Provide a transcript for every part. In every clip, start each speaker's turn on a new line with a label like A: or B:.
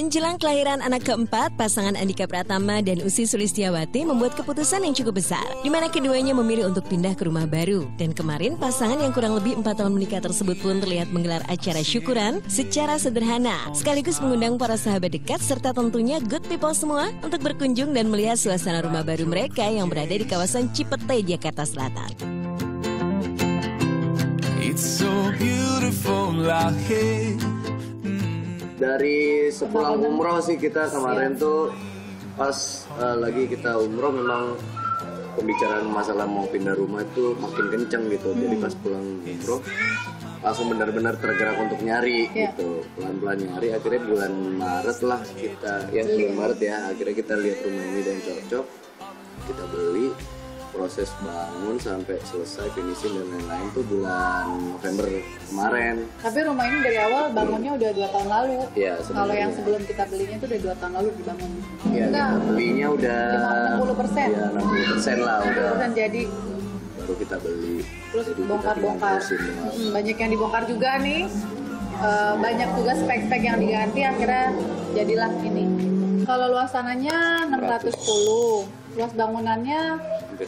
A: Menjelang kelahiran anak keempat, pasangan Andika Pratama dan Usi Sulistiawati membuat keputusan yang cukup besar, di mana keduanya memilih untuk pindah ke rumah baru. Dan kemarin, pasangan yang kurang lebih empat tahun menikah tersebut pun terlihat menggelar acara syukuran secara sederhana, sekaligus mengundang para sahabat dekat serta tentunya good people semua untuk berkunjung dan melihat suasana rumah baru mereka yang berada di kawasan Cipete, Jakarta Selatan.
B: It's so beautiful out here.
C: Dari sepulang umroh sih kita kemarin tuh pas uh, lagi kita umroh memang pembicaraan masalah mau pindah rumah itu makin kenceng gitu. Jadi pas pulang umroh langsung benar-benar tergerak untuk nyari
D: Iya.
C: gitu. Pelan-pelan nyari akhirnya bulan Maret lah kita ya bulan Maret ya akhirnya kita lihat rumah ini dan cocok kita beli proses bangun sampai selesai finishing dan lain-lain tuh bulan November kemarin
D: Tapi rumah ini dari awal bangunnya udah dua tahun lalu.
C: Iya,
D: Kalau yang sebelum kita belinya itu udah dua tahun lalu dibangun.
C: Ya,
D: Enggak,
C: kita belinya udah
D: 60%.
C: Ya, 60% lah udah.
D: dan jadi
C: Baru kita beli.
D: terus bongkar-bongkar. Hmm, banyak yang dibongkar juga nih. Eh, banyak juga spek-spek yang diganti akhirnya jadilah ini. Kalau luas tanahnya 610, luas bangunannya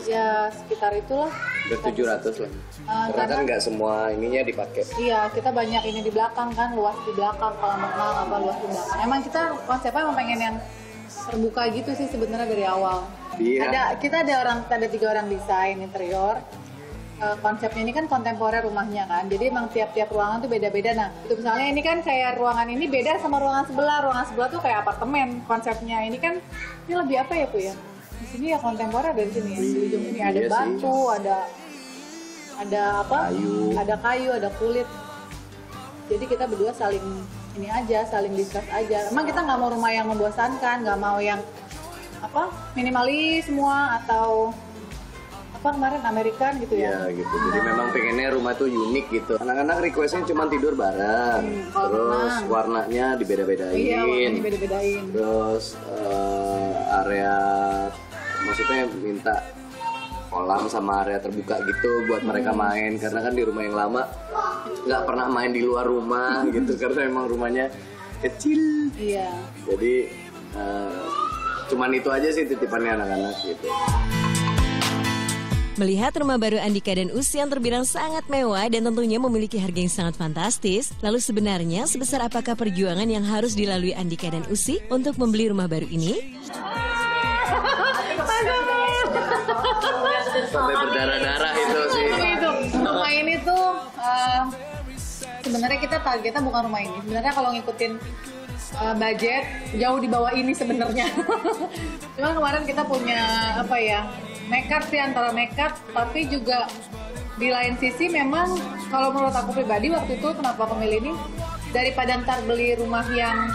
D: ya sekitar itulah.
C: Udah 700 lah.
D: Ah,
C: Karena kan nggak semua ininya dipakai.
D: Iya, kita banyak ini di belakang kan, luas di belakang, kolam renang apa luas di belakang. Emang kita konsepnya emang pengen yang terbuka gitu sih sebenarnya dari awal.
C: Iya.
D: Ada kita ada orang ada tiga orang desain interior. Eh, konsepnya ini kan kontemporer rumahnya kan, jadi emang tiap-tiap ruangan tuh beda-beda. Nah, itu misalnya ini kan kayak ruangan ini beda sama ruangan sebelah. Ruangan sebelah tuh kayak apartemen konsepnya. Ini kan ini lebih apa ya bu ya? Di sini ya kontemporer dari sini. ya. Di ujung ini ada
C: Iya sih.
D: batu, ada ada apa?
C: Kayu.
D: Ada kayu, ada kulit. Jadi kita berdua saling ini aja, saling discuss aja. Emang kita nggak mau rumah yang membosankan, nggak mau yang apa minimalis semua atau apa kemarin Amerikan gitu ya?
C: Ya gitu. Jadi memang pengennya rumah tuh unik gitu. Anak-anak requestnya cuma tidur bareng.
D: Hmm, kolam
C: Terus
D: renang.
C: warnanya dibeda-bedain.
D: Iya, warnanya beda-bedain.
C: Terus eh, area maksudnya minta kolam sama area terbuka gitu buat mereka
D: Hmm.
C: main karena kan di rumah yang lama nggak pernah main di luar rumah gitu karena emang rumahnya kecil
D: Iya.
C: jadi eh, cuman itu aja sih titipannya anak-anak gitu
A: Melihat rumah baru Andika dan Usi yang terbilang sangat mewah dan tentunya memiliki harga yang sangat fantastis, lalu sebenarnya sebesar apakah perjuangan yang harus dilalui Andika dan Usi untuk membeli rumah baru ini?
C: Sampai berdarah-darah itu sih.
D: Itu rumah ini tuh eh, sebenarnya kita targetnya bukan rumah ini. Sebenarnya kalau ngikutin eh, budget jauh di bawah ini sebenarnya. Cuman kemarin kita punya apa ya nekat sih antara nekat tapi juga di lain sisi memang kalau menurut aku pribadi waktu itu kenapa aku milih ini daripada ntar beli rumah yang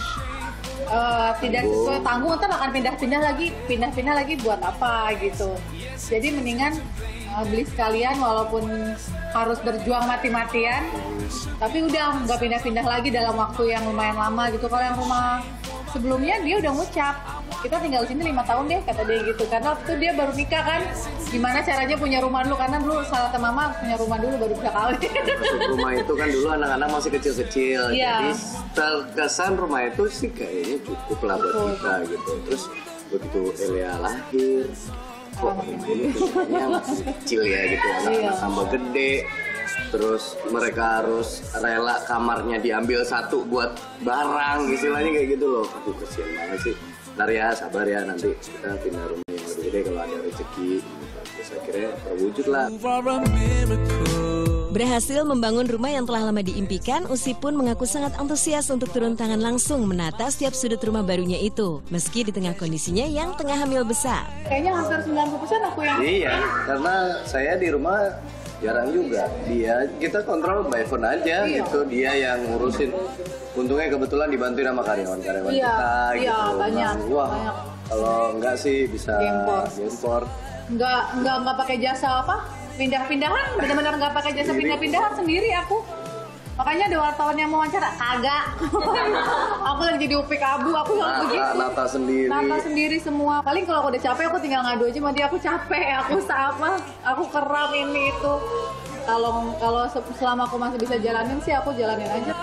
D: eh, tidak sesuai tanggung ntar akan pindah-pindah lagi pindah-pindah lagi buat apa gitu. Jadi mendingan eh, beli sekalian walaupun harus berjuang mati-matian tapi udah nggak pindah-pindah lagi dalam waktu yang lumayan lama gitu. Kalau yang rumah sebelumnya dia udah ngucap kita tinggal di sini lima tahun deh kata dia gitu. Karena waktu itu dia baru nikah kan gimana caranya punya rumah dulu? Karena dulu salah mama punya rumah dulu baru bisa kawin.
C: Rumah itu kan dulu anak-anak masih kecil-kecil
D: Iya.
C: jadi terkesan rumah itu sih kayaknya cukup lah buat kita gitu. Terus begitu Elia lahir kok ini kayaknya masih kecil ya gitu anak-anak
D: Iya.
C: tambah gede. Terus mereka harus rela kamarnya diambil satu buat barang istilahnya kayak gitu loh. Aduh kesian banget sih. Ntar ya sabar ya nanti kita pindah rumah yang lebih gede kalau ada rezeki. Terus akhirnya terwujud lah
A: Berhasil membangun rumah yang telah lama diimpikan, Usi pun mengaku sangat antusias untuk turun tangan langsung menata setiap sudut rumah barunya itu, meski di tengah kondisinya yang tengah hamil besar.
D: kayaknya hampir 90% aku yang
C: Iya, karena saya di rumah jarang juga. Dia kita kontrol by phone aja
D: Iya.
C: gitu. Dia yang ngurusin. Untungnya kebetulan dibantuin sama karyawan-karyawan
D: Iya,
C: kita
D: iya,
C: gitu.
D: banyak,
C: Nah, Wah,
D: banyak.
C: kalau enggak sih bisa
D: Gempor.
C: gempor.
D: nggak nggak nggak pakai jasa apa pindah-pindahan benar-benar nggak pakai jasa pindah-pindahan sendiri aku. Makanya ada wartawan yang mau wawancara kagak. Aku lagi jadi upik abu aku yang
C: Nata,
D: begitu.
C: Nata sendiri.
D: Nata sendiri semua. Paling kalau aku udah capek aku tinggal ngadu aja dia. Aku capek aku sama. Aku keram ini itu. Kalau kalau se- selama aku masih bisa jalanin sih aku jalanin aja